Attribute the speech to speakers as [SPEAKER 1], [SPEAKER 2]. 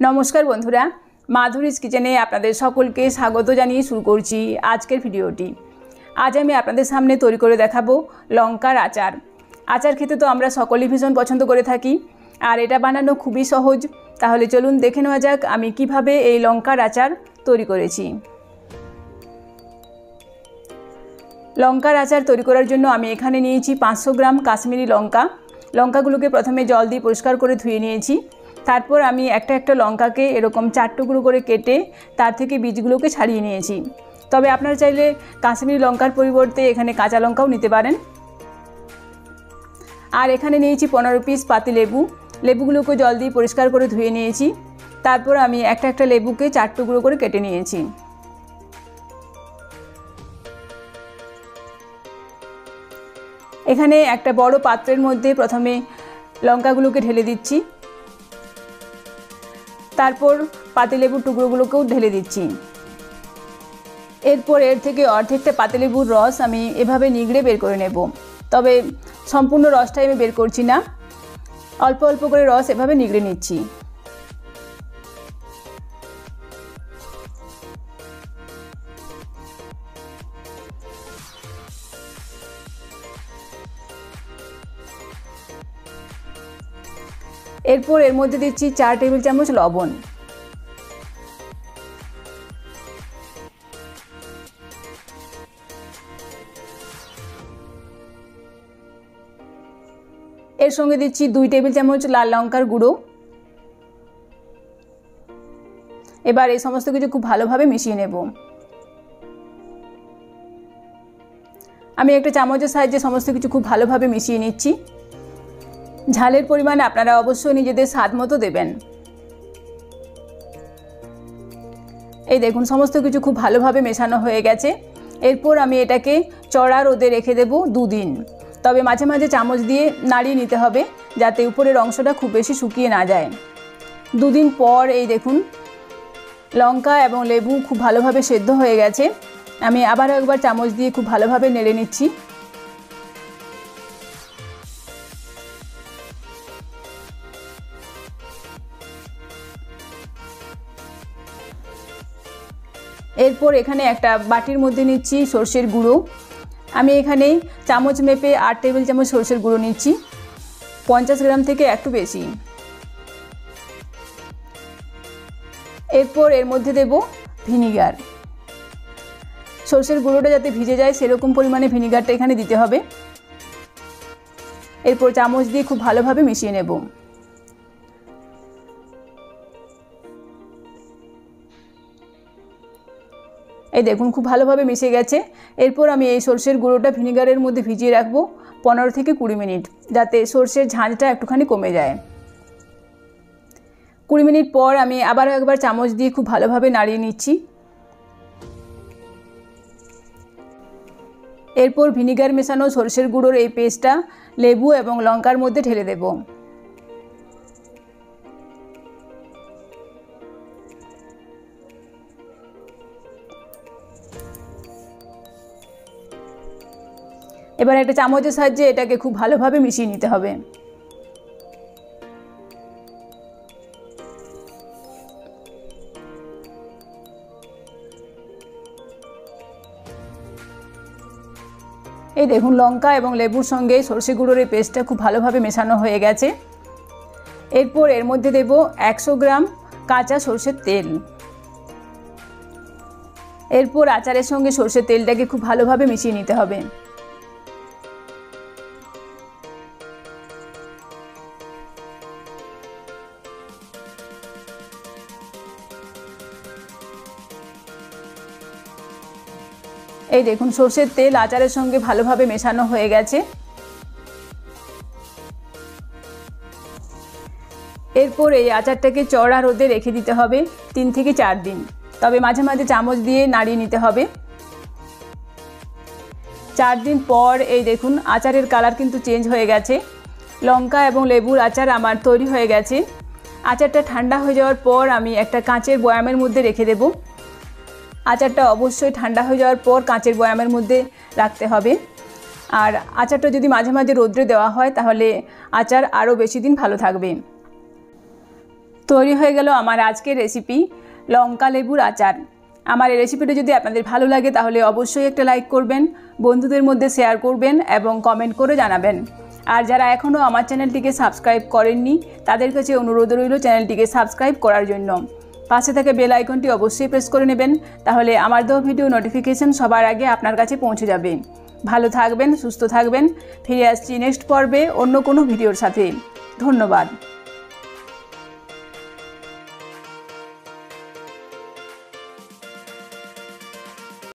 [SPEAKER 1] নমস্কার বন্ধুরা, মাধুরীজ কিচেনে আপনাদের সকলকে স্বাগত জানিয়ে শুরু করছি আজকের ভিডিওটি। আজ আমি আপনাদের সামনে তৈরি করে দেখাবো লঙ্কার আচার। আচার খেতে তো আমরা সকলেই ভীষণ পছন্দ করে থাকি, আর এটা বানানো খুবই সহজ। তাহলে চলুন দেখে নেওয়া যাক আমি কীভাবে এই লঙ্কার আচার তৈরি করেছি। লঙ্কার আচার তৈরি করার জন্য আমি এখানে নিয়েছি পাঁচশো গ্রাম কাশ্মীরি লঙ্কা। লঙ্কাগুলোকে প্রথমে জল দিয়ে পরিষ্কার করে ধুয়ে নিয়েছি। তারপর আমি একটা একটা লঙ্কাকে এরকম চার টুকরো করে কেটে তার থেকে বীজগুলোকে ছাড়িয়ে নিয়েছি। তবে আপনারা চাইলে কাশ্মীরি লঙ্কার পরিবর্তে এখানে কাঁচা লঙ্কাও নিতে পারেন। আর এখানে নিয়েছি পনেরো পিস পাতি লেবু। লেবুগুলোকে জল দিয়ে পরিষ্কার করে ধুয়ে নিয়েছি। তারপর আমি একটা একটা লেবুকে চার টুকরো করে কেটে নিয়েছি। এখানে একটা বড় পাত্রের মধ্যে প্রথমে লঙ্কাগুলোকে ঢেলে দিচ্ছি। তারপর পাতিলেবুর টুকরোগুলোকেও ঢেলে দিচ্ছি। এরপর এর থেকে অর্ধেকটা পাতিলেবুর রস আমি এভাবে নিগড়ে বের করে নেব। তবে সম্পূর্ণ রসটাই আমি বের করছি না। অল্প অল্প করে রস এভাবে নিগড়ে নিচ্ছি। এরপর এর মধ্যে দিচ্ছি চার টেবিল চামচ লবণ। এর সঙ্গে দিচ্ছি দুই টেবিল চামচ লাল লঙ্কার গুঁড়ো। এবার এই সমস্ত কিছু খুব ভালোভাবে মিশিয়ে নেব। আমি একটা চামচের সাহায্যে সমস্ত কিছু খুব ভালোভাবে মিশিয়ে নিচ্ছি। ঝালের পরিমাণ আপনারা অবশ্যই নিজেদের স্বাদ মতো দেবেন। এই দেখুন, সমস্ত কিছু খুব ভালোভাবে মেশানো হয়ে গেছে। এরপর আমি এটাকে চড়া রোদে রেখে দেব দুদিন। তবে মাঝে মাঝে চামচ দিয়ে নাড়িয়ে নিতে হবে, যাতে উপরের অংশটা খুব বেশি শুকিয়ে না যায়। দুদিন পর এই দেখুন, লঙ্কা এবং লেবু খুব ভালোভাবে সেদ্ধ হয়ে গেছে। আমি আবারও একবার চামচ দিয়ে খুব ভালোভাবে নেড়ে নিচ্ছি। এরপর এখানে একটা বাটির মধ্যে নিচ্ছি সর্ষের গুঁড়ো। আমি এখানে চামচ মেপে আট টেবিল চামচ সর্ষের গুঁড়ো নিচ্ছি। পঞ্চাশ গ্রাম থেকে একটু বেশি। এরপর এর মধ্যে দেব ভিনিগার। সর্ষের গুঁড়োটা যাতে ভিজে যায়, সেরকম পরিমাণে ভিনিগারটা এখানে দিতে হবে। এরপর চামচ দিয়ে খুব ভালোভাবে মিশিয়ে নেব। এই দেখুন, খুব ভালোভাবে মিশে গেছে। এরপর আমি এই সর্ষের গুঁড়োটা ভিনিগারের মধ্যে ভিজিয়ে রাখব পনেরো থেকে কুড়ি মিনিট, যাতে সর্ষের ঝাঁঝটা একটুখানি কমে যায়। কুড়ি মিনিট পর আমি আবারও একবার চামচ দিয়ে খুব ভালোভাবে নাড়িয়ে নিচ্ছি। এরপর ভিনিগার মেশানো সর্ষের গুঁড়োর এই পেস্টটা লেবু এবং লঙ্কার মধ্যে ঢেলে দেবো। এবার একটা চামচের সাহায্যে এটাকে খুব ভালোভাবে মিশিয়ে নিতে হবে। এই দেখুন, লঙ্কা এবং লেবুর সঙ্গে সর্ষে গুঁড়োর এই পেস্টটা খুব ভালোভাবে মেশানো হয়ে গেছে। এরপর এর মধ্যে দেব একশো গ্রাম কাঁচা সর্ষের তেল। এরপর আচারের সঙ্গে সর্ষের তেলটাকে খুব ভালোভাবে মিশিয়ে নিতে হবে। এই দেখুন, সর্ষের তেল আচারের সঙ্গে ভালোভাবে মেশানো হয়ে গেছে। এরপর এই আচারটাকে চড়া রোদে রেখে দিতে হবে তিন থেকে চার দিন। তবে মাঝে মাঝে চামচ দিয়ে নাড়িয়ে নিতে হবে। চার দিন পর এই দেখুন, আচারের কালার কিন্তু চেঞ্জ হয়ে গেছে। লঙ্কা এবং লেবুর আচার আমার তৈরি হয়ে গেছে। আচারটা ঠান্ডা হয়ে যাওয়ার পর আমি একটা কাঁচের বয়ামের মধ্যে রেখে দেবো। আচারটা অবশ্যই ঠান্ডা হয়ে যাওয়ার পর কাঁচের বয়ামের মধ্যে রাখতে হবে। আর আচারটা যদি মাঝে মাঝে রোদ্রে দেওয়া হয়, তাহলে আচার আরও বেশি দিন ভালো থাকবে। তৈরি হয়ে গেল আমার আজকের রেসিপি লঙ্কা লেবুর আচার। আমার এই রেসিপিটা যদি আপনাদের ভালো লাগে, তাহলে অবশ্যই একটা লাইক করবেন, বন্ধুদের মধ্যে শেয়ার করবেন এবং কমেন্ট করে জানাবেন। আর যারা এখনও আমার চ্যানেলটিকে সাবস্ক্রাইব করেননি, তাদের কাছে অনুরোধ রইল চ্যানেলটিকে সাবস্ক্রাইব করার জন্য। পাশে থেকে বেল আইকনটি অবশ্যই প্রেস করে নেবেন, তাহলে আমার দেওয়া ভিডিও নোটিফিকেশন সবার আগে আপনার কাছে পৌঁছে যাবে। ভালো থাকবেন, সুস্থ থাকবেন, ফিরে আসছি নেক্সট পর্বে অন্য কোনো ভিডিওর সাথে। ধন্যবাদ।